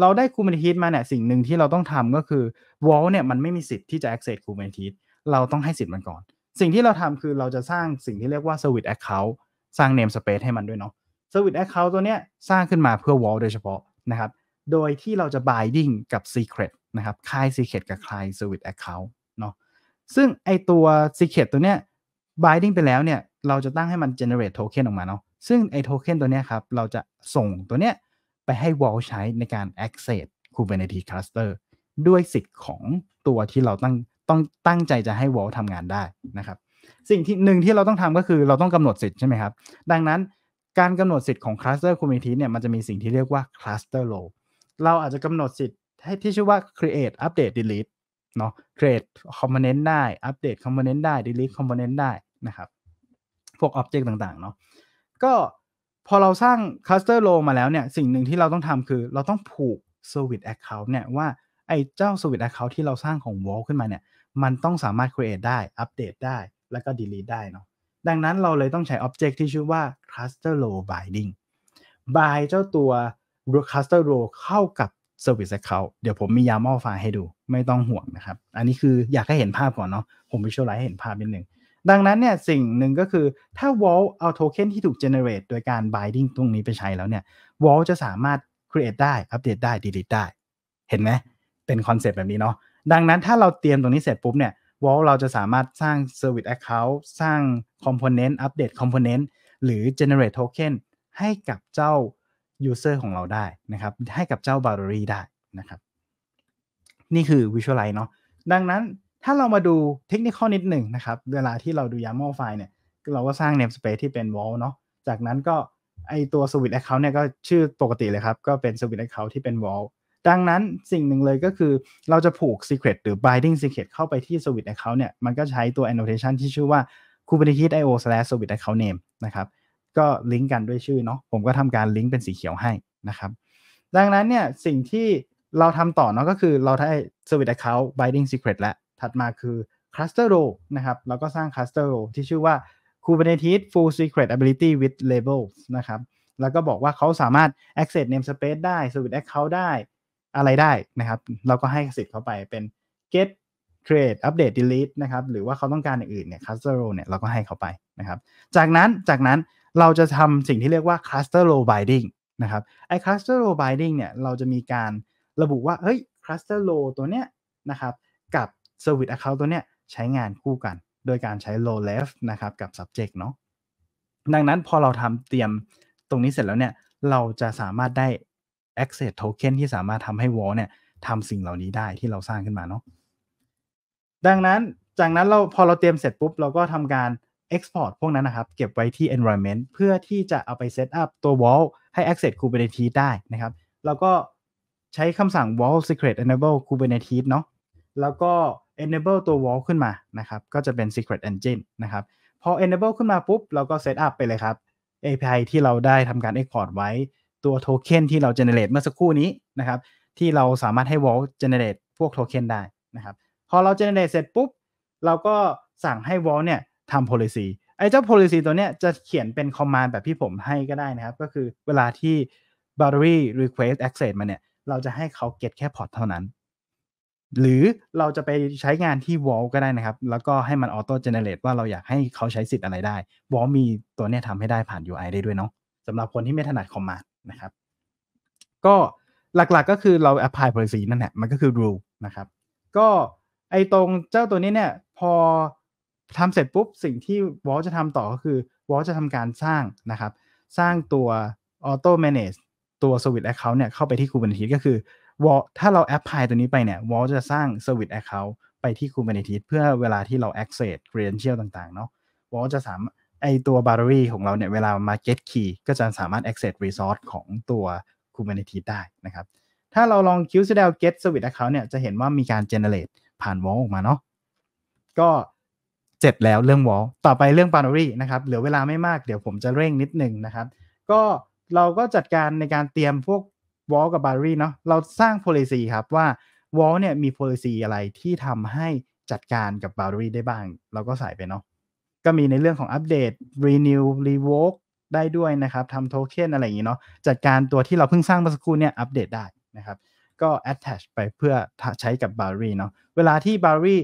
เราได้ Kubernetes มาเนี่ยสิ่งหนึ่งที่เราต้องทำก็คือ wall เนี่ยมันไม่มีสิทธิ์ที่จะ access Kubernetes เราต้องให้สิทธิ์มันก่อน สิ่งที่เราทำคือเราจะสร้างสิ่งที่เรียกว่า service account สร้าง namespace ให้มันด้วยเนาะ service account ตัวเนี้ยสร้างขึ้นมาเพื่อ wall โดยเฉพาะนะครับ โดยที่เราจะ binding กับ secret นะครับคลาย secret กับคลาย service account เนาะซึ่งไอตัว secret ตัวเนี้ย binding ไปแล้วเนี่ยเราจะตั้งให้มัน generate token ออกมาเนาะซึ่งไอโทเค็นตัวเนี้ยครับเราจะส่งตัวเนี้ยไปให้ wall ใช้ในการ access Kubernetes cluster ด้วยสิทธิ์ของตัวที่เราตั้ง ต้องตั้งใจจะให้ wall ทำงานได้นะครับ สิ่งที่หนึ่งที่เราต้องทำก็คือเราต้องกำหนดสิทธิ์ใช่ไหมครับ ดังนั้นการกำหนดสิทธิ์ของ cluster Kubernetes เนี่ยมันจะมีสิ่งที่เรียกว่า cluster role เราอาจจะกำหนดสิทธิ์ให้ที่ชื่อว่า create update delete เนาะ create component ได้ update component ได้ delete component ได้นะครับ พวก object ต่างๆ เนาะก็พอเราสร้าง cluster row มาแล้วเนี่ย สิ่งหนึ่งที่เราต้องทำคือเราต้องผูก service account เนี่ยว่าไอ้เจ้า service account ที่เราสร้างของ wall ขึ้นมาเนี่ย มันต้องสามารถ create ได้ update ได้ แล้วก็ delete ได้เนาะ ดังนั้นเราเลยต้องใช้ object ที่ชื่อว่า cluster row binding bind เจ้าตัว cluster row เข้ากับ service account เดี๋ยวผมมี YAML ไฟล์ให้ดู ไม่ต้องห่วงนะครับ อันนี้คืออยากให้เห็นภาพก่อนเนาะ ผม visualize ให้เห็นภาพนิดนึงดังนั้นเนี่ยสิ่งหนึ่งก็คือถ้า wall เอาโทเค็นที่ถูก generate โดยการ binding ตรงนี้ไปใช้แล้วเนี่ย wall จะสามารถ create ได้ update ได้ delete ได้ เห็นไหมเป็นคอนเซปต์แบบนี้เนาะ ดังนั้นถ้าเราเตรียมตรงนี้เสร็จปุ๊บเนี่ย wall เราจะสามารถสร้าง service account สร้าง component update component หรือ generate token ให้กับเจ้า user ของเราได้นะครับ ให้กับเจ้า boundary ได้นะครับ นี่คือ visualize เนาะดังนั้นถ้าเรามาดูเทคนิคนิดหนึ่งนะครับ เวลาที่เราดู YAML ไฟล์เนี่ย เราก็สร้าง namespace ที่เป็น wall เนาะจากนั้นก็ไอตัว service account เนี่ยก็ชื่อปกติเลยครับ ก็เป็น service account ที่เป็น wall ดังนั้นสิ่งหนึ่งเลยก็คือเราจะผูก secret หรือ binding secret เข้าไปที่ service account เนี่ยมันก็ใช้ตัว annotation ที่ชื่อว่า kubernetes io slash service account name นะครับก็ลิงก์กันด้วยชื่อเนาะผมก็ทำการลิงก์เป็นสีเขียวให้นะครับดังนั้นเนี่ยสิ่งที่เราทำต่อเนาะก็คือเราได้ service account binding secret แล้วถัดมาคือ cluster row นะครับเราก็สร้าง cluster row ที่ชื่อว่า kubernetes full secret ability with labels นะครับแล้วก็บอกว่าเขาสามารถ access namespace ได้ service account ได้ อะไรได้นะครับ เราก็ให้สิทธิ์เขาไปเป็น get create update delete นะครับ หรือว่าเขาต้องการอย่างอื่นเนี่ย cluster row เนี่ยเราก็ให้เขาไปนะครับ จากนั้นจากนั้นเราจะทำสิ่งที่เรียกว่า cluster row binding นะครับไอ้ cluster row binding เนี่ยเราจะมีการระบุว่าเฮ้ย cluster row ตัวเนี้ยนะครับ กับ service account ตัวเนี้ยใช้งานคู่กัน โดยการใช้ row left นะครับกับ subject เนาะดังนั้นพอเราทำเตรียมตรงนี้เสร็จแล้วเนี่ยเราจะสามารถได้ access token ที่สามารถทำให้ wall เนี่ยทำสิ่งเหล่านี้ได้ที่เราสร้างขึ้นมาเนาะดังนั้นจากนั้นเราพอเราเตรียมเสร็จปุ๊บ เราก็ทำการ export พวกนั้นนะครับ เก็บไว้ที่ environment เพื่อที่จะเอาไป set up ตัว wall ให้ access Kubernetes ได้นะครับแล้วก็ใช้คำสั่ง wall secret enable Kubernetes เนาะแล้วก็ enable ตัว wall ขึ้นมานะครับก็จะเป็น secret engine นะครับพอ enable ขึ้นมาปุ๊บ เราก็ set up ไปเลยครับ API ที่เราได้ทำการ export ไว้ ตัวโทเค็นที่เรา generate เมื่อสักครู่นี้นะครับ ที่เราสามารถให้ wall generate พวกโทเค็นได้นะครับ พอเรา generate เสร็จปุ๊บ เราก็สั่งให้ wall เนี่ยทำ policy ไอ้เจ้า policy ตัวเนี้ยจะเขียนเป็น command แบบที่ผมให้ก็ได้นะครับ ก็คือเวลาที่ boundary request access มาเนี่ย เราจะให้เขา get แค่ port เท่านั้น หรือเราจะไปใช้งานที่ wall ก็ได้นะครับ แล้วก็ให้มัน auto generate ว่าเราอยากให้เขาใช้สิทธิ์อะไรได้ wall มีตัวเนี้ยทำให้ได้ผ่าน UI ได้ด้วยเนาะสำหรับคนที่ไม่ถนัด command นะครับ ก็หลักๆก็คือเรา apply policy นั่นแหละมันก็คือ rule นะครับ ก็ไอตรงเจ้าตัวนี้เนี่ย พอทำเสร็จปุ๊บ สิ่งที่ wall จะทำต่อก็คือ wall จะทำการสร้างนะครับ สร้างตัว auto manage ตัว service account เนี่ยเข้าไปที่ Kubernetes ก็คือ wall ถ้าเรา apply ตัวนี้ไปเนี่ย wall จะสร้าง service account ไปที่ Kubernetes เพื่อเวลาที่เรา access credential ต่างๆ เนาะ wall จะสามารถ ไอตัว boundary ของเราเนี่ยเวลามา get key ก็จะสามารถ access resource ของตัว Kubernetes ได้นะครับ ถ้าเราลอง qcdl get service account เนี่ยจะเห็นว่ามีการ generate ผ่าน wall ออกมาเนาะก็เสร็จแล้วเรื่อง wall ต่อไปเรื่อง boundary นะครับเหลือเวลาไม่มากเดี๋ยวผมจะเร่งนิดนึงนะครับ ก็เราก็จัดการในการเตรียมพวก wall กับ boundary เนาะเราสร้าง policy ครับว่า wall เนี่ยมี policy อะไรที่ทำให้จัดการกับ boundary ได้บ้าง เราก็ใส่ไปเนาะ ก็มีในเรื่องของอัปเดต renew revoke ได้ด้วยนะครับทำโทเค็นอะไรอย่างนี้เนาะจัดการตัวที่เราเพิ่งสร้างเมื่อสักครู่เนี่ยอัปเดตได้นะครับ ก็ attach ไปเพื่อใช้กับ b a r r y เนาะเวลาที่ b a r r y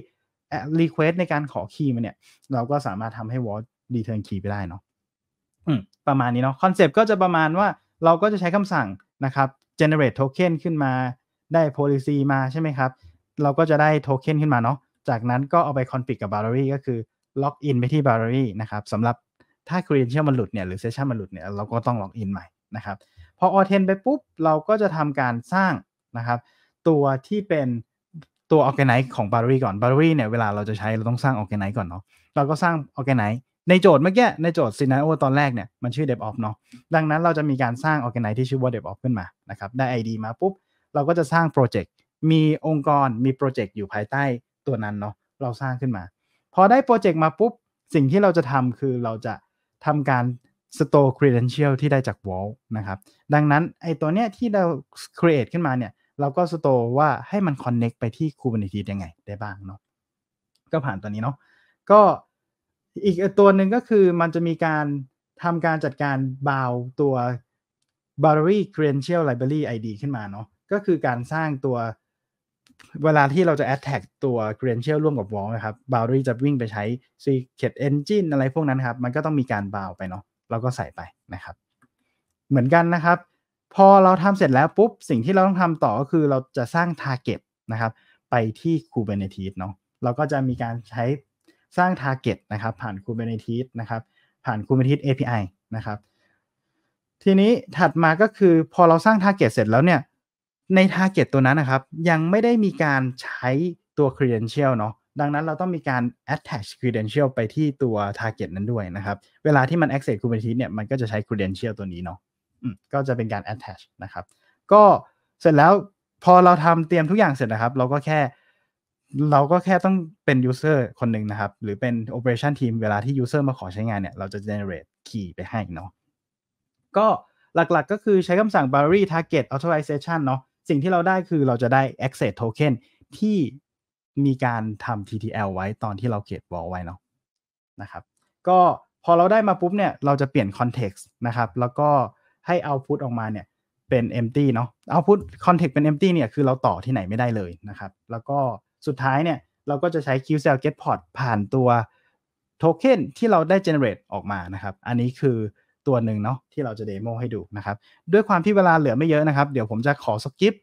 request ในการขอคีย์มาเนี่ย เราก็สามารถทำให้ wall return key ไปได้เนาะประมาณนี้เนาะ concept ก็จะประมาณว่าเราก็จะใช้คำสั่งนะครับ generate token ขึ้นมาได้ policy มาใช่ไหมครับ เราก็จะได้โทเค็นขึ้นมาเนาะจากนั้นก็เอาไป config กับ boundary ก็คือ login ไปที่ Boundary นะครับสำหรับถ้า credential มันหลุดเนี่ยหรือ session มันหลุดเนี่ยเราก็ต้อง login ใหม่นะครับพอ auth ไปปุ๊บ เราก็จะทำการสร้างนะครับตัวที่เป็นตัว organize ของ Boundary ก่อน Boundary เนี่ยเวลาเราจะใช้เราต้องสร้าง organize ก่อนเนาะเราก็สร้าง organize ในโจทย์เมื่อกี้ในโจทย์ scenario ตอนแรกเนี่ยมันชื่อ DevOps เนาะดังนั้นเราจะมีการสร้าง organize ที่ชื่อว่า DevOps ขึ้นมานะครับได้ ID มาปุ๊บ เราก็จะสร้างโปรเจกต์มีองค์กรมีโปรเจกต์อยู่ภายใต้ตัวนั้นเนาะเราสร้างขึ้นมา พอได้โปรเจกต์มาปุ๊บ สิ่งที่เราจะทำคือเราจะทำการ store credential ที่ได้จาก Vault นะครับ ดังนั้นไอตัวเนี้ยที่เรา create ขึ้นมาเนี่ย เราก็ store ว่าให้มัน connect ไปที่ Kubernetes ยังไงได้บ้างเนาะก็ผ่านตัวนี้เนาะก็อีกตัวหนึ่งก็คือมันจะมีการทำการจัดการบาวตัว boundary credential library ID ขึ้นมาเนาะก็คือการสร้างตัว เวลาที่เราจะ attack ตัว credential ร่วมกับ wall นะครับ boundary จะวิ่งไปใช้ secret engine อะไรพวกนั้นครับ มันก็ต้องมีการบาวไปเนาะเราก็ใส่ไปนะครับ เหมือนกันนะครับ พอเราทำเสร็จแล้วปุ๊บ สิ่งที่เราต้องทำต่อก็คือเราจะสร้าง target นะครับ ไปที่ Kubernetes เนาะเราก็จะมีการใช้สร้าง target นะครับ ผ่าน Kubernetes นะครับ ผ่าน Kubernetes API นะครับ ทีนี้ถัดมาก็คือพอเราสร้าง target เสร็จแล้วเนี่ย ใน target ตัวนั้นนะครับ ยังไม่ได้มีการใช้ตัว credential เนาะดังนั้นเราต้องมีการ attach credential ไปที่ตัว target นั้นด้วยนะครับ เวลาที่มัน access Kubernetes เนี่ย มันก็จะใช้ credential ตัวนี้เนาะก็จะเป็นการ attach นะครับ ก็เสร็จแล้วพอเราทำเตรียมทุกอย่างเสร็จนะครับ เราก็แค่ เราก็แค่ต้องเป็น user คนหนึ่งนะครับ หรือเป็น operation team เวลาที่ user มาขอใช้งานเนี่ย เราจะ generate key ไปให้เนาะ ก็หลักๆก็คือใช้คำสั่ง boundary target authorization เนาะ สิ่งที่เราได้คือเราจะได้ access token ที่มีการทำ TTL ไว้ตอนที่เราเขียน wall ไว้เนาะนะครับ ก็พอเราได้มาปุ๊บเนี่ย เราจะเปลี่ยน context นะครับ แล้วก็ให้ output ออกมาเนี่ยเป็น empty เนาะ output context เป็น empty เนี่ยคือเราต่อที่ไหนไม่ได้เลยนะครับ แล้วก็สุดท้ายเนี่ยเราก็จะใช้ qcell get port ผ่านตัวโทเค็นที่เราได้ generate ออกมานะครับ อันนี้คือ ตัวหนึ่งเนาะที่เราจะเดโมให้ดูนะครับ ด้วยความที่เวลาเหลือไม่เยอะนะครับ เดี๋ยวผมจะขอสกิป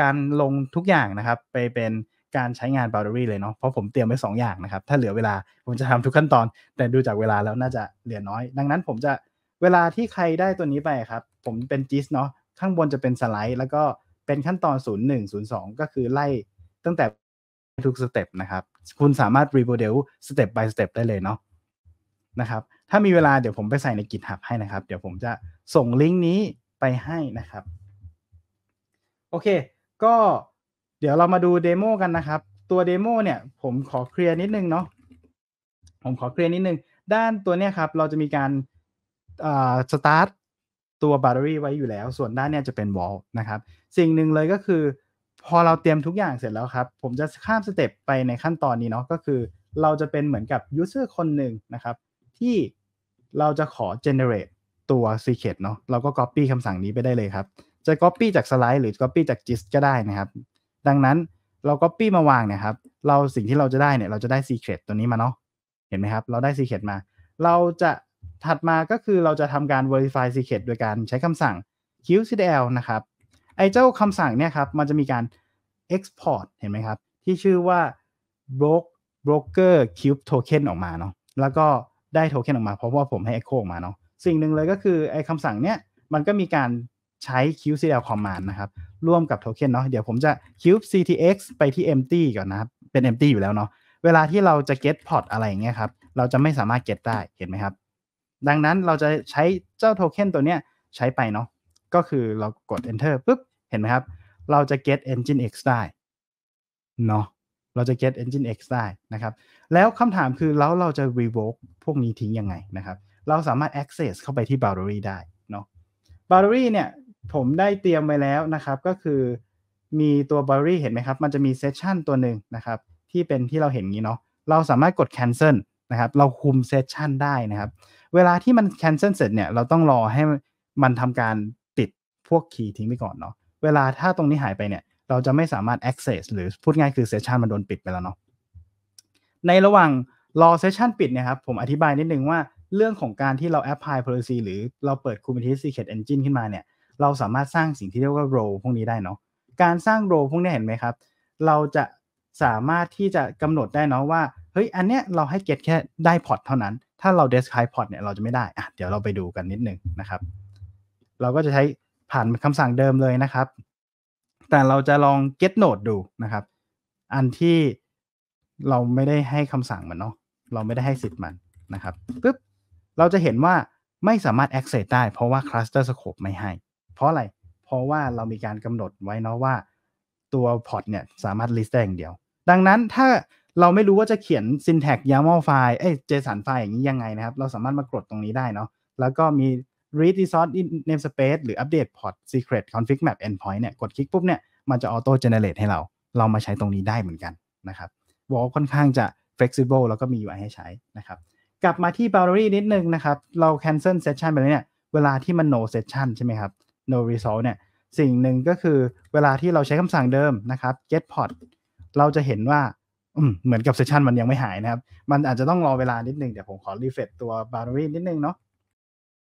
การลงทุกอย่างนะครับ ไปเป็นการใช้งาน boundary เลยเนาะเพราะผมเตรียมไว้ 2 อย่างนะครับ ถ้าเหลือเวลาผมจะทำทุกขั้นตอน แต่ดูจากเวลาแล้วน่าจะเหลือน้อย ดังนั้นผมจะเวลาที่ใครได้ตัวนี้ไปครับ ผมเป็น gist เนาะข้างบนจะเป็นสไลด์ แล้วก็เป็นขั้นตอน 0 1 0 2 ก็คือไล่ตั้งแต่ทุกสเต็ปนะครับ คุณสามารถ reproduce step by step ได้เลยเนาะนะครับ ถ้ามีเวลาเดี๋ยวผมไปใส่ใน GitHub ให้นะครับ เดี๋ยวผมจะส่งลิงก์นี้ไปให้นะครับ โอเค ก็เดี๋ยวเรามาดู demo กันนะครับ ตัว demo เนี่ยผมขอ clear นิดนึงเนาะผมขอ clear นิดนึง ด้านตัวเนี้ยครับ เราจะมีการสตาร์ทตัว Boundary ไว้อยู่แล้ว ส่วนด้านเนี้ยจะเป็นวอลนะครับ สิ่งหนึ่งเลยก็คือ พอเราเตรียมทุกอย่างเสร็จแล้วครับ ผมจะข้าม step ไปในขั้นตอนนี้เนาะก็คือ เราจะเป็นเหมือนกับ user คนหนึ่งนะครับ ที่ เราจะขอ generate ตัว secret เนาะเราก็ copy คำสั่งนี้ไปได้เลยครับ จะ copy จากสไลด์หรือ copy จาก gist ก็ได้นะครับ ดังนั้นเรา copy มาวางเนี่ยครับ เราสิ่งที่เราจะได้เนี่ย เราจะได้ secret ตัวนี้มาเนาะเห็นไหมครับ เราได้ secret มา เราจะถัดมาก็คือเราจะทำการ verify secret โดยการใช้คำสั่ง qcdl นะครับไอ้เจ้าคำสั่งเนี่ยครับ มันจะมีการ export เห็นไหมครับ ที่ชื่อว่า broke broker cube token ออกมาเนาะแล้วก็ ได้โทเค็นออกมาเพราะว่าผมให้ echo ออกมาเนาะสิ่งหนึ่งเลยก็คือไอ้คำสั่งเนี้ยมันก็มีการใช้ qcdl command นะครับ ร่วมกับโทเค็นเนาะเดี๋ยวผมจะ cube ctx ไปที่ empty ก่อนนะครับ เป็น empty อยู่แล้วเนาะเวลาที่เราจะ get port อะไรอย่างเงี้ยครับ เราจะไม่สามารถ get ได้เห็นไหมครับ ดังนั้นเราจะใช้เจ้าโทเค็นตัวเนี้ยใช้ไปเนาะก็คือเรากด enter ปุ๊บ เห็นไหมครับ เราจะ get engine x ได้เนาะ เราจะ get engine x ได้นะครับ แล้วคำถามคือแล้วเราจะ revoke พวกนี้ทิ้งยังไงนะครับ เราสามารถ access เข้าไปที่ boundary ได้เนาะ boundary เนี่ยผมได้เตรียมไว้แล้วนะครับ ก็คือมีตัว boundary เห็นไหมครับ มันจะมี session ตัวหนึ่งนะครับ ที่เป็นที่เราเห็นงี้เนาะ เราสามารถกด cancel นะครับ เราคุม session ได้นะครับ เวลาที่มัน cancel เสร็จเนี่ย เราต้องรอให้มันทำการติดพวกคีย์ทิ้งไปก่อนเนาะ เวลาถ้าตรงนี้หายไปเนี่ย เราจะไม่สามารถ access หรือพูดง่ายคือ session มันโดนปิดไปแล้วเนาะในระหว่างรอ session ปิดเนี่ยครับผมอธิบายนิดนึงว่าเรื่องของการที่เรา apply policy หรือเราเปิด Kubernetes Secret Engine ขึ้นมาเนี่ยเราสามารถสร้างสิ่งที่เรียกว่า role พวกนี้ได้เนาะการสร้าง role พวกนี้เห็นไหมครับ เราจะสามารถที่จะกำหนดได้เนาะว่าเฮ้ยอันเนี้ยเราให้ get แค่ได้ pod เท่านั้น ถ้าเรา describe pod เนี่ยเราจะไม่ได้อะเดี๋ยวเราไปดูกันนิดนึงนะครับ เราก็จะใช้ผ่านคำสั่งเดิมเลยนะครับ แต่เราจะลอง get node ดูนะครับ อันที่เราไม่ได้ให้คำสั่งมันเนาะเราไม่ได้ให้สิทธิ์มันนะครับปึ๊บเราจะเห็นว่าไม่สามารถ access ได้เพราะว่า cluster scope ไม่ให้ เพราะอะไร เพราะว่าเรามีการกำหนดไว้เนาะว่าตัวพอร์ตเนี่ยสามารถ list ได้อย่างเดียว ดังนั้นถ้าเราไม่รู้ว่าจะเขียน syntax YAML ไฟล์เอ้ย JSON ไฟล์อย่างนี้ยังไงนะครับ เราสามารถมากดตรงนี้ได้เนาะแล้วก็มี read resource namespace หรือ update port secret config map endpoint เนี่ยกดคลิกปุ๊บเนี่ยมันจะ auto generate ให้เรา เรามาใช้ตรงนี้ได้เหมือนกันนะครับวอลค่อนข้างจะ flexible แล้วก็มี UI ให้ใช้นะครับ กลับมาที่ boundary นิดนึงนะครับ เรา cancel session ไปแล้วเนี่ย เวลาที่มัน no session ใช่ไหมครับ no result เนี่ย สิ่งหนึ่งก็คือเวลาที่เราใช้คำสั่งเดิมนะครับ get port เราจะเห็นว่าเหมือนกับเซสชันมันยังไม่หายนะครับ มันอาจจะต้องรอเวลานิดนึง เดี๋ยวผมขอรีเฟรชตัว boundary นิดนึงเนาะ